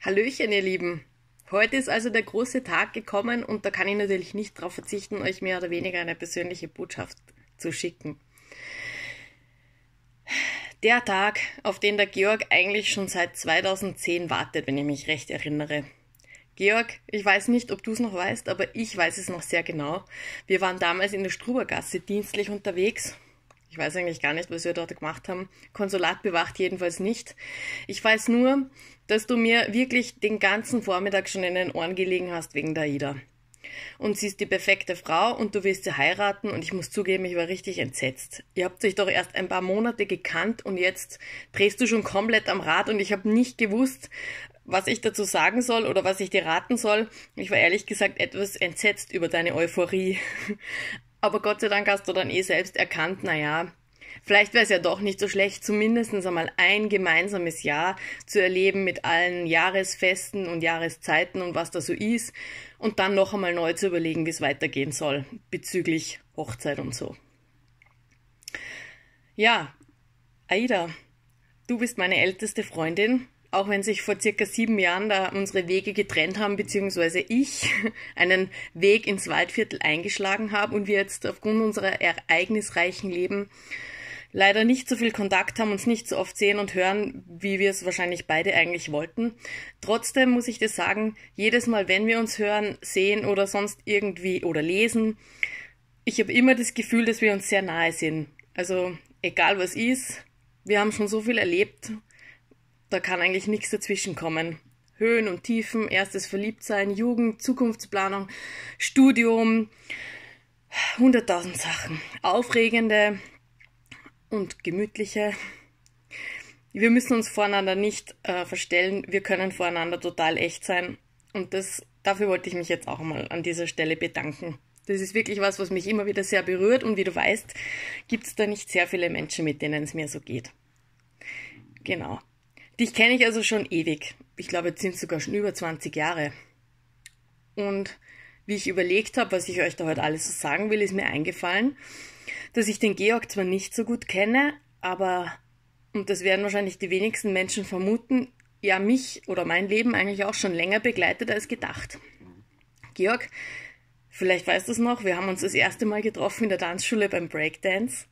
Hallöchen, ihr Lieben. Heute ist also der große Tag gekommen und da kann ich natürlich nicht darauf verzichten, euch mehr oder weniger eine persönliche Botschaft zu schicken. Der Tag, auf den der Georg eigentlich schon seit 2010 wartet, wenn ich mich recht erinnere. Georg, ich weiß nicht, ob du es noch weißt, aber ich weiß es noch sehr genau. Wir waren damals in der Strubergasse dienstlich unterwegs ich weiß eigentlich gar nicht, was wir dort gemacht haben. Konsulat bewacht jedenfalls nicht. Ich weiß nur, dass du mir wirklich den ganzen Vormittag schon in den Ohren gelegen hast wegen der Ida. Und sie ist die perfekte Frau und du wirst sie heiraten und ich muss zugeben, ich war richtig entsetzt. Ihr habt euch doch erst ein paar Monate gekannt und jetzt drehst du schon komplett am Rad und ich habe nicht gewusst, was ich dazu sagen soll oder was ich dir raten soll. Ich war ehrlich gesagt etwas entsetzt über deine Euphorie. Aber Gott sei Dank hast du dann eh selbst erkannt, naja, vielleicht wäre es ja doch nicht so schlecht, zumindest einmal ein gemeinsames Jahr zu erleben mit allen Jahresfesten und Jahreszeiten und was da so ist und dann noch einmal neu zu überlegen, wie es weitergehen soll bezüglich Hochzeit und so. Ja, Aida, du bist meine älteste Freundin auch wenn sich vor circa sieben Jahren da unsere Wege getrennt haben, beziehungsweise ich einen Weg ins Waldviertel eingeschlagen habe und wir jetzt aufgrund unserer ereignisreichen Leben leider nicht so viel Kontakt haben, uns nicht so oft sehen und hören, wie wir es wahrscheinlich beide eigentlich wollten. Trotzdem muss ich dir sagen, jedes Mal, wenn wir uns hören, sehen oder sonst irgendwie oder lesen, ich habe immer das Gefühl, dass wir uns sehr nahe sind. Also egal was ist, wir haben schon so viel erlebt da kann eigentlich nichts dazwischen kommen. Höhen und Tiefen, erstes Verliebtsein, Jugend, Zukunftsplanung, Studium, hunderttausend Sachen. Aufregende und gemütliche. Wir müssen uns voreinander nicht äh, verstellen, wir können voreinander total echt sein. Und das, dafür wollte ich mich jetzt auch mal an dieser Stelle bedanken. Das ist wirklich was, was mich immer wieder sehr berührt und wie du weißt, gibt es da nicht sehr viele Menschen, mit denen es mir so geht. Genau. Dich kenne ich also schon ewig. Ich glaube, jetzt sind es sogar schon über 20 Jahre. Und wie ich überlegt habe, was ich euch da heute alles so sagen will, ist mir eingefallen, dass ich den Georg zwar nicht so gut kenne, aber, und das werden wahrscheinlich die wenigsten Menschen vermuten, ja mich oder mein Leben eigentlich auch schon länger begleitet als gedacht. Georg, vielleicht weißt du es noch, wir haben uns das erste Mal getroffen in der Tanzschule beim Breakdance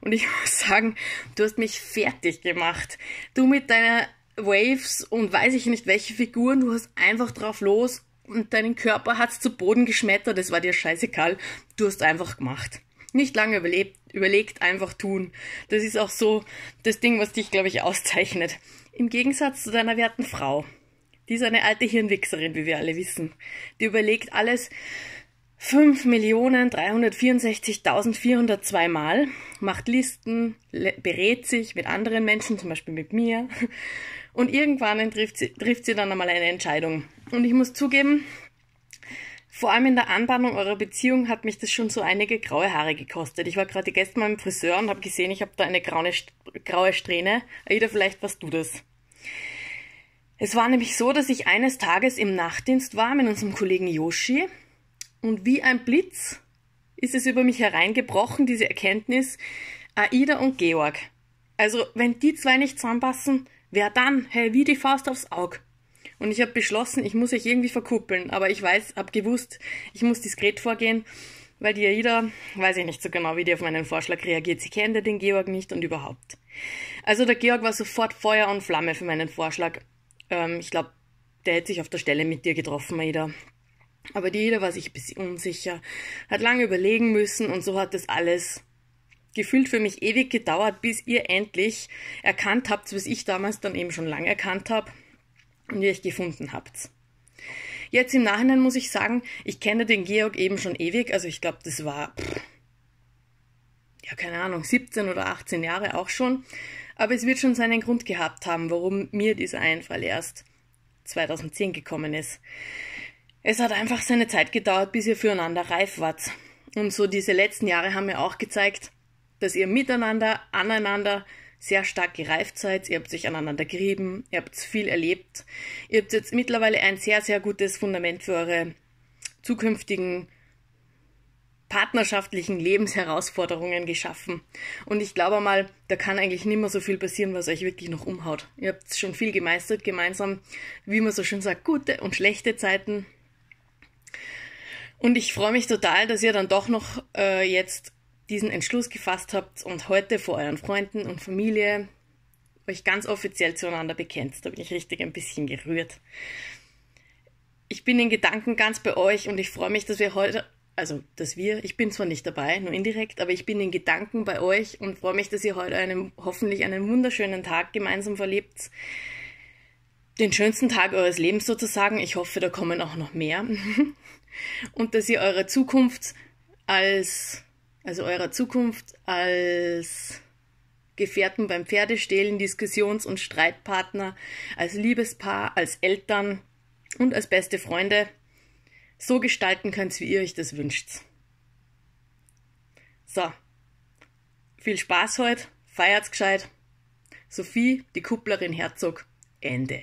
und ich muss sagen, du hast mich fertig gemacht. Du mit deiner Waves und weiß ich nicht welche Figuren, du hast einfach drauf los und deinen Körper hat's zu Boden geschmettert, es war dir scheißegal, du hast einfach gemacht. Nicht lange überlebt, überlegt, einfach tun. Das ist auch so das Ding, was dich, glaube ich, auszeichnet. Im Gegensatz zu deiner werten Frau. Die ist eine alte Hirnwichserin, wie wir alle wissen. Die überlegt alles 5.364.402 Mal, macht Listen, berät sich mit anderen Menschen, zum Beispiel mit mir und irgendwann trifft sie, trifft sie dann einmal eine Entscheidung. Und ich muss zugeben, vor allem in der Anbahnung eurer Beziehung hat mich das schon so einige graue Haare gekostet. Ich war gerade gestern mal im Friseur und habe gesehen, ich habe da eine graue, graue Strähne. Aida, vielleicht warst du das. Es war nämlich so, dass ich eines Tages im Nachtdienst war mit unserem Kollegen Yoshi und wie ein Blitz ist es über mich hereingebrochen, diese Erkenntnis, Aida und Georg. Also, wenn die zwei nicht zusammenpassen, Wer dann? Hey, wie die Faust aufs Auge. Und ich habe beschlossen, ich muss euch irgendwie verkuppeln. Aber ich weiß, hab gewusst, ich muss diskret vorgehen, weil die Aida, weiß ich nicht so genau, wie die auf meinen Vorschlag reagiert. Sie kennt ja den Georg nicht und überhaupt. Also der Georg war sofort Feuer und Flamme für meinen Vorschlag. Ähm, ich glaube, der hätte sich auf der Stelle mit dir getroffen, Aida. Aber Ida war sich ein bisschen unsicher, hat lange überlegen müssen und so hat das alles gefühlt für mich ewig gedauert, bis ihr endlich erkannt habt, was ich damals dann eben schon lange erkannt habe und ihr euch gefunden habt. Jetzt im Nachhinein muss ich sagen, ich kenne den Georg eben schon ewig, also ich glaube, das war, pff, ja, keine Ahnung, 17 oder 18 Jahre auch schon. Aber es wird schon seinen Grund gehabt haben, warum mir dieser Einfall erst 2010 gekommen ist. Es hat einfach seine Zeit gedauert, bis ihr füreinander reif wart. Und so diese letzten Jahre haben mir auch gezeigt, dass ihr miteinander, aneinander sehr stark gereift seid, ihr habt euch aneinander gerieben, ihr habt viel erlebt, ihr habt jetzt mittlerweile ein sehr, sehr gutes Fundament für eure zukünftigen partnerschaftlichen Lebensherausforderungen geschaffen. Und ich glaube mal, da kann eigentlich nicht mehr so viel passieren, was euch wirklich noch umhaut. Ihr habt schon viel gemeistert gemeinsam, wie man so schön sagt, gute und schlechte Zeiten. Und ich freue mich total, dass ihr dann doch noch äh, jetzt diesen Entschluss gefasst habt und heute vor euren Freunden und Familie euch ganz offiziell zueinander bekennt. Da bin ich richtig ein bisschen gerührt. Ich bin in Gedanken ganz bei euch und ich freue mich, dass wir heute also dass wir, ich bin zwar nicht dabei, nur indirekt, aber ich bin in Gedanken bei euch und freue mich, dass ihr heute einen, hoffentlich einen wunderschönen Tag gemeinsam verlebt. Den schönsten Tag eures Lebens sozusagen. Ich hoffe, da kommen auch noch mehr. und dass ihr eure Zukunft als, also eurer Zukunft als Gefährten beim Pferdestehlen, Diskussions- und Streitpartner, als Liebespaar, als Eltern und als beste Freunde so gestalten könnt, wie ihr euch das wünscht. So, viel Spaß heute, feiert's gescheit. Sophie, die Kupplerin Herzog, Ende.